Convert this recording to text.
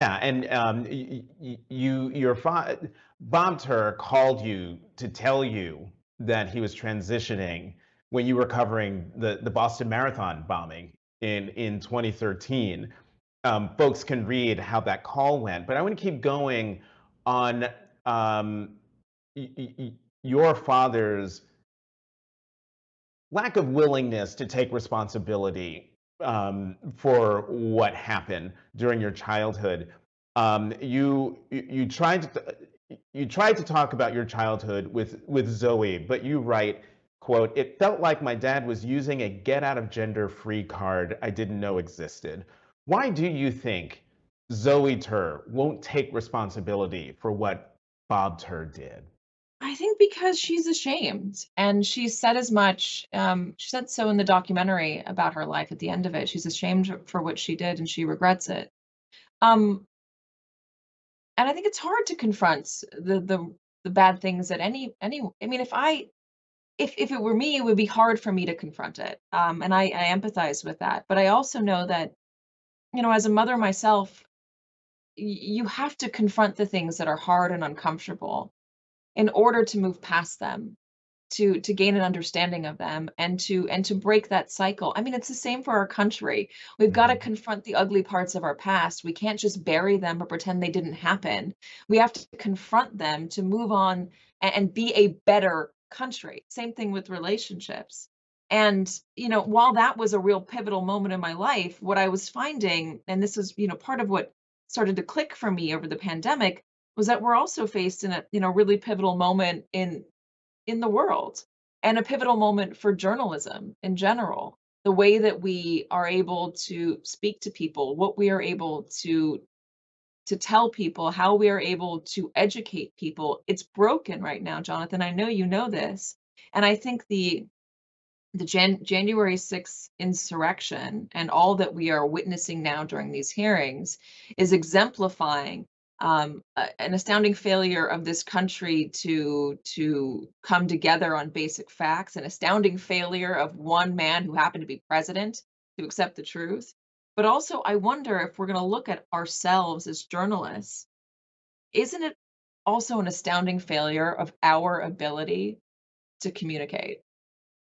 Yeah, and um, you, your father, Bob Tur called you to tell you that he was transitioning when you were covering the, the Boston Marathon bombing in, in 2013. Um, folks can read how that call went, but I want to keep going on um, your father's lack of willingness to take responsibility um, for what happened during your childhood. Um, you you you tried to you tried to talk about your childhood with with Zoe, but you write, "quote It felt like my dad was using a get out of gender free card I didn't know existed." Why do you think Zoe Tur won't take responsibility for what Bob Tur did? I think because she's ashamed, and she said as much. Um, she said so in the documentary about her life at the end of it. She's ashamed for what she did, and she regrets it. Um, and I think it's hard to confront the the the bad things that any any. I mean, if I if if it were me, it would be hard for me to confront it. Um, and I, I empathize with that. But I also know that you know, as a mother myself, you have to confront the things that are hard and uncomfortable in order to move past them to to gain an understanding of them and to and to break that cycle. I mean it's the same for our country. We've got to mm-hmm. confront the ugly parts of our past. We can't just bury them or pretend they didn't happen. We have to confront them to move on and, and be a better country. Same thing with relationships. And you know while that was a real pivotal moment in my life what i was finding and this is you know part of what started to click for me over the pandemic was that we're also faced in a you know really pivotal moment in in the world and a pivotal moment for journalism in general the way that we are able to speak to people what we are able to to tell people how we are able to educate people. It's broken right now jonathan i know you know this and i think the the Jan- January 6th insurrection and all that we are witnessing now during these hearings is exemplifying um, an astounding failure of this country to to come together on basic facts, an astounding failure of one man who happened to be president to accept the truth. But also, I wonder if we're going to look at ourselves as journalists, isn't it also an astounding failure of our ability to communicate?